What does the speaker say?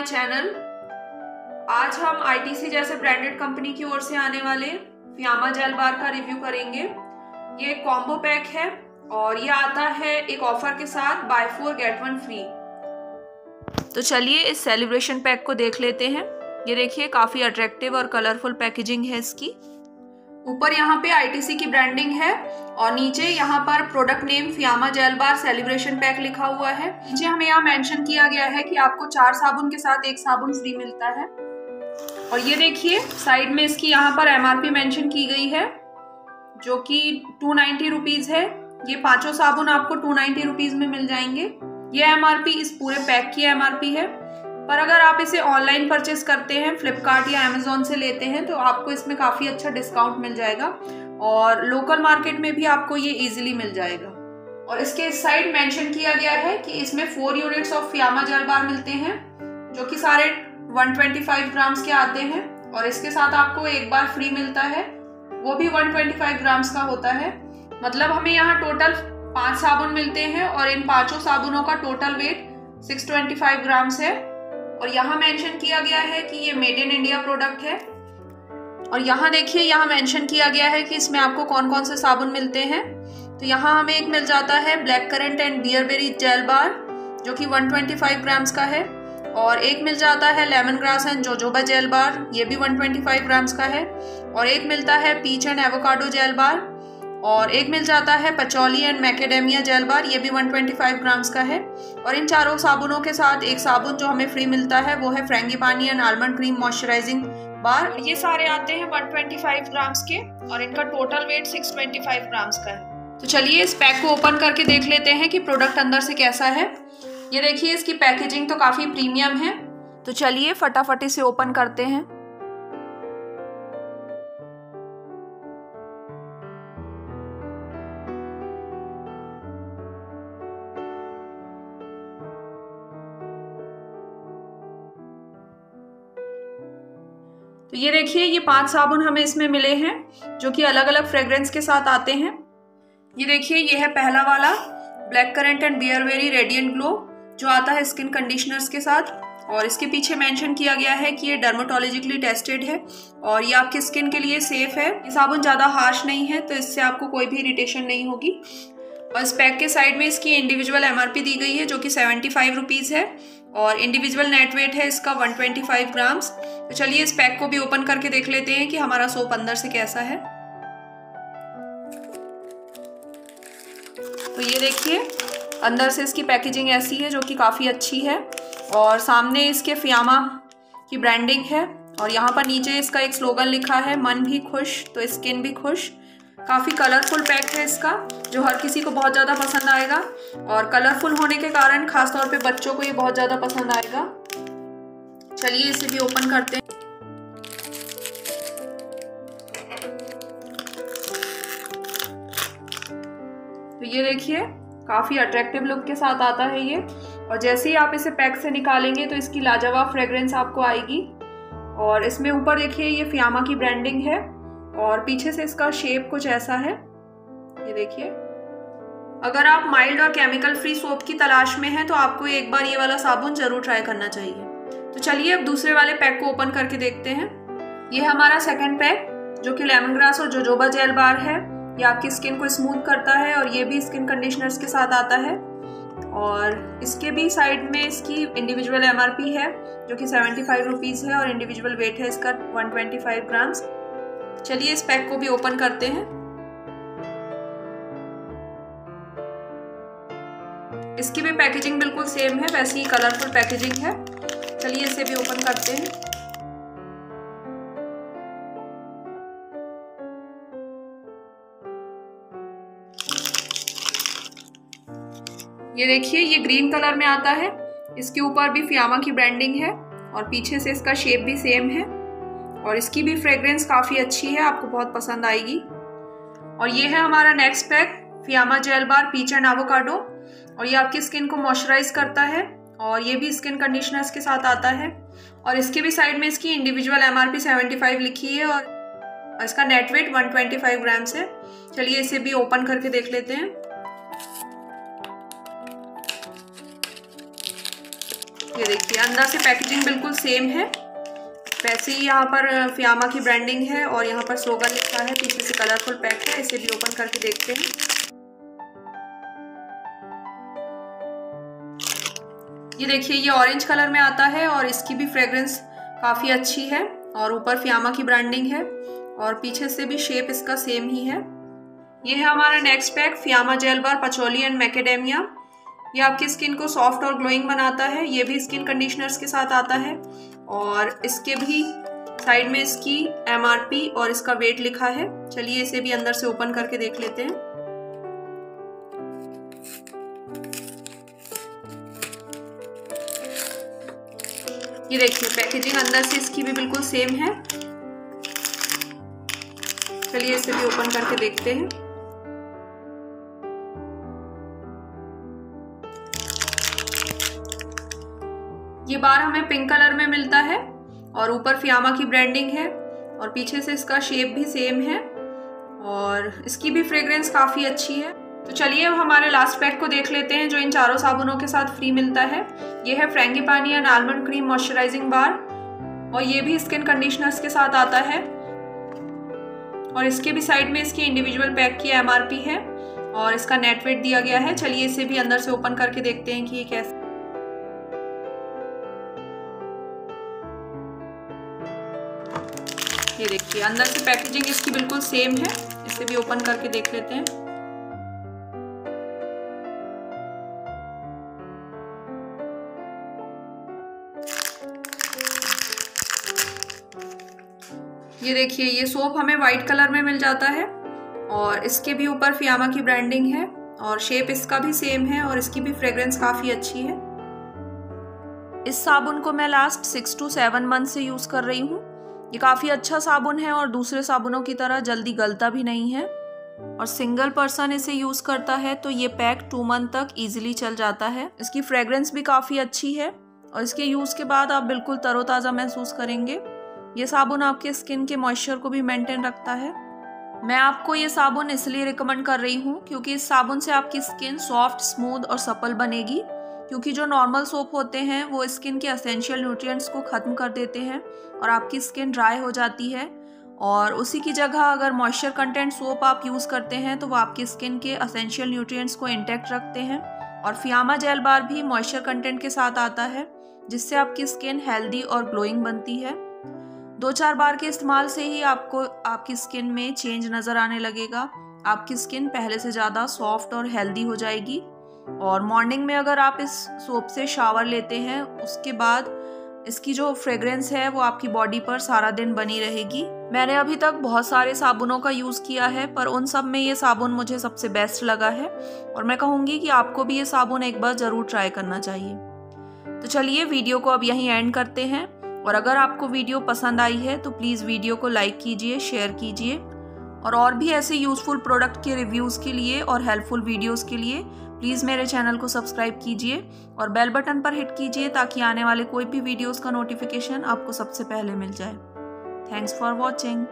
My channel. आज हम ITC जैसे ब्रांडेड कंपनी की ओर से आने वाले फियामा जेल बार का रिव्यू करेंगे। ये कॉम्बो पैक है और ये आता है एक ऑफ़र के साथ buy four get one free तो चलिए इस सेलिब्रेशन पैक को देख लेते हैं। ये देखिए, काफ़ी अट्रैक्टिव और कलरफुल पैकेजिंग है इसकी। ऊपर यहाँ पे आईटीसी की ब्रांडिंग है और नीचे यहाँ पर product name Fiama gel bar celebration pack लिखा हुआ है। नीचे हमें यहाँ मेंशन किया गया है कि आपको चार साबुन के साथ एक साबुन फ्री मिलता है। और ये देखिए साइड में इसकी यहाँ पर एमआरपी मेंशन की गई है, जो कि टू नाइन्टी रुपीज़ है। ये पाँचों साबुन आपको टू नाइन्टी रुपीज़ में मिल जाएँगे। ये एमआरपी इस पूरे पैक की एमआरपी है। पर अगर आप इसे ऑनलाइन परचेस करते हैं फ्लिपकार्ट या अमेजोन से लेते हैं तो आपको इसमें काफ़ी अच्छा डिस्काउंट मिल जाएगा और लोकल मार्केट में भी आपको ये इजीली मिल जाएगा। और इसके इस साइड मेंशन किया गया है कि इसमें फोर यूनिट्स ऑफ़ फियामा जल बार मिलते हैं, जो कि सारे 125 ग्राम्स के आते हैं और इसके साथ आपको एक बार फ्री मिलता है। वो भी 125 ग्राम्स का होता है। मतलब हमें यहाँ टोटल पाँच साबुन मिलते हैं और इन पाँचों साबुनों का टोटल वेट 625 ग्राम्स है। और यहाँ मेंशन किया गया है कि ये मेड इन इंडिया प्रोडक्ट है। और यहाँ देखिए, यहाँ मेंशन किया गया है कि इसमें आपको कौन कौन से साबुन मिलते हैं। तो यहाँ हमें एक मिल जाता है black currant and bearberry gel bar जो कि 125 ग्राम्स का है। और एक मिल जाता है lemon grass and jojoba gel bar ये भी 125 ग्राम्स का है। और एक मिलता है peach and avocado gel bar और एक मिल जाता है patchouli and macadamia gel bar ये भी 125 ग्राम्स का है। और इन चारों साबुनों के साथ एक साबुन जो हमें फ्री मिलता है, वो है frangipani and almond cream moisturising bar ये सारे आते हैं 125 ग्राम्स के और इनका टोटल वेट 625 ग्राम्स का है। तो चलिए इस पैक को ओपन करके देख लेते हैं कि प्रोडक्ट अंदर से कैसा है। ये देखिए, इसकी पैकेजिंग तो काफ़ी प्रीमियम है। तो चलिए फटाफट इसे ओपन करते हैं। तो ये देखिए, ये पाँच साबुन हमें इसमें मिले हैं, जो कि अलग अलग फ्रेग्रेंस के साथ आते हैं। ये देखिए, ये है पहला वाला black currant and bearberry radiant glow जो आता है स्किन कंडीशनर्स के साथ। और इसके पीछे मेंशन किया गया है कि ये डर्माटोलॉजिकली टेस्टेड है, और ये आपकी स्किन के लिए सेफ़ है। ये साबुन ज़्यादा हार्श नहीं है तो इससे आपको कोई भी इरिटेशन नहीं होगी। और इस पैक के साइड में इसकी इंडिविजुअल एमआरपी दी गई है, जो कि सेवेंटी फाइव रुपीज़ है। और इंडिविजुअल नेट वेट है इसका 125 ग्राम्स तो चलिए इस पैक को भी ओपन करके देख लेते हैं कि हमारा सोप अंदर से कैसा है। तो ये देखिए, अंदर से इसकी पैकेजिंग ऐसी है जो कि काफ़ी अच्छी है और सामने इसके फियामा की ब्रांडिंग है और यहाँ पर नीचे इसका एक स्लोगन लिखा है, मन भी खुश तो स्किन भी खुश। काफ़ी कलरफुल पैक है इसका, जो हर किसी को बहुत ज़्यादा पसंद आएगा। और कलरफुल होने के कारण खासतौर पे बच्चों को ये बहुत ज़्यादा पसंद आएगा। चलिए इसे भी ओपन करते हैं। तो ये देखिए, काफ़ी अट्रैक्टिव लुक के साथ आता है ये। और जैसे ही आप इसे पैक से निकालेंगे तो इसकी लाजवाब फ्रेग्रेंस आपको आएगी। और इसमें ऊपर देखिए, ये फियामा की ब्रांडिंग है। और पीछे से इसका शेप कुछ ऐसा है। ये देखिए। अगर आप माइल्ड और केमिकल फ्री सोप की तलाश में हैं तो आपको एक बार ये वाला साबुन ज़रूर ट्राई करना चाहिए। तो चलिए अब दूसरे वाले पैक को ओपन करके देखते हैं। ये हमारा सेकंड पैक जो कि लेमन ग्रास और जोजोबा जेल बार है। ये आपकी स्किन को स्मूथ करता है और ये भी स्किन कंडीशनर्स के साथ आता है। और इसके भी साइड में इसकी इंडिविजुअल एमआरपी है, जो कि सेवेंटी फाइव रुपीज़ है और इंडिविजुअल वेट है इसका वन ट्वेंटी फाइव ग्राम्स चलिए इस पैक को भी ओपन करते हैं। इसकी भी पैकेजिंग बिल्कुल सेम है, वैसे ही कलरफुल पैकेजिंग है। चलिए इसे भी ओपन करते हैं। ये देखिए, ये ग्रीन कलर में आता है। इसके ऊपर भी फियामा की ब्रांडिंग है और पीछे से इसका शेप भी सेम है। और इसकी भी फ्रेग्रेंस काफ़ी अच्छी है, आपको बहुत पसंद आएगी। और ये है हमारा next pack Fiama gel bar peach and avocado और ये आपकी स्किन को मॉइस्चराइज करता है और ये भी स्किन कंडीशनर्स के साथ आता है। और इसके भी साइड में इसकी इंडिविजुअल एम आर पी लिखी है और इसका net weight one twenty five grams है। चलिए इसे भी ओपन करके देख लेते हैं। ये देखिए, अंदर से पैकेजिंग बिल्कुल सेम है। वैसे ही यहाँ पर फियामा की ब्रांडिंग है और यहाँ पर सोगन लिखा है, पीछे से कलरफुल पैक है, इसे भी ओपन करके देखते हैं। ये देखिए, ये ऑरेंज कलर में आता है और इसकी भी फ्रेग्रेंस काफ़ी अच्छी है और ऊपर फियामा की ब्रांडिंग है और पीछे से भी शेप इसका सेम ही है। ये है हमारा next pack Fiama gel bar patchouli and macadamia ये आपकी स्किन को सॉफ्ट और ग्लोइंग बनाता है, ये भी स्किन कंडीशनर्स के साथ आता है। और इसके भी साइड में इसकी एमआरपी और इसका वेट लिखा है। चलिए इसे भी अंदर से ओपन करके देख लेते हैं। ये देखिए पैकेजिंग अंदर से इसकी भी बिल्कुल सेम है। चलिए इसे भी ओपन करके देखते हैं। ये बार हमें पिंक कलर में मिलता है और ऊपर फियामा की ब्रांडिंग है और पीछे से इसका शेप भी सेम है और इसकी भी फ्रेग्रेंस काफ़ी अच्छी है। तो चलिए अब हमारे लास्ट पैक को देख लेते हैं जो इन चारों साबुनों के साथ फ्री मिलता है। ये है frangipani and almond cream moisturising bar और ये भी स्किन कंडीशनर्स के साथ आता है। और इसके भी साइड में इसकी इंडिविजुअल पैक की एमआरपी है और इसका नेट वेट दिया गया है। चलिए इसे भी अंदर से ओपन करके देखते हैं कि ये कैसे ये देखिए, अंदर से पैकेजिंग इसकी बिल्कुल सेम है। इसे भी ओपन करके देख लेते हैं। ये देखिए, ये सोप हमें वाइट कलर में मिल जाता है और इसके भी ऊपर फियामा की ब्रांडिंग है और शेप इसका भी सेम है और इसकी भी फ्रेग्रेंस काफ़ी अच्छी है। इस साबुन को मैं last six to seven month से यूज़ कर रही हूँ। ये काफ़ी अच्छा साबुन है और दूसरे साबुनों की तरह जल्दी गलता भी नहीं है। और सिंगल पर्सन इसे यूज़ करता है तो ये पैक टू मंथ तक इजीली चल जाता है। इसकी फ्रेग्रेंस भी काफ़ी अच्छी है और इसके यूज़ के बाद आप बिल्कुल तरोताज़ा महसूस करेंगे। ये साबुन आपके स्किन के मॉइस्चर को भी मेंटेन रखता है। मैं आपको ये साबुन इसलिए रिकमेंड कर रही हूँ क्योंकि इस साबुन से आपकी स्किन सॉफ्ट, स्मूथ और सपल बनेगी। क्योंकि जो नॉर्मल सोप होते हैं, वो स्किन के असेंशियल न्यूट्रिएंट्स को ख़त्म कर देते हैं और आपकी स्किन ड्राई हो जाती है। और उसी की जगह अगर मॉइस्चर कंटेंट सोप आप यूज़ करते हैं तो वो आपकी स्किन के असेंशियल न्यूट्रिएंट्स को इंटैक्ट रखते हैं। और फियामा जेल बार भी मॉइस्चर कंटेंट के साथ आता है, जिससे आपकी स्किन हेल्दी और ग्लोइंग बनती है। दो चार बार के इस्तेमाल से ही आपको, आपकी स्किन में चेंज नज़र आने लगेगा। आपकी स्किन पहले से ज़्यादा सॉफ्ट और हेल्दी हो जाएगी। और मॉर्निंग में अगर आप इस सोप से शावर लेते हैं, उसके बाद इसकी जो फ्रेग्रेंस है, वो आपकी बॉडी पर सारा दिन बनी रहेगी। मैंने अभी तक बहुत सारे साबुनों का यूज़ किया है, पर उन सब में ये साबुन मुझे सबसे बेस्ट लगा है। और मैं कहूँगी कि आपको भी ये साबुन एक बार ज़रूर ट्राई करना चाहिए। तो चलिए वीडियो को अब यहीं एंड करते हैं। और अगर आपको वीडियो पसंद आई है तो प्लीज़ वीडियो को लाइक कीजिए शेयर कीजिए। और और भी ऐसे यूज़फुल प्रोडक्ट के रिव्यूज़ के लिए और हेल्पफुल वीडियोज़ के लिए प्लीज़ मेरे चैनल को सब्सक्राइब कीजिए और बेल बटन पर हिट कीजिए ताकि आने वाले कोई भी वीडियोज़ का नोटिफिकेशन आपको सबसे पहले मिल जाए। Thanks for watching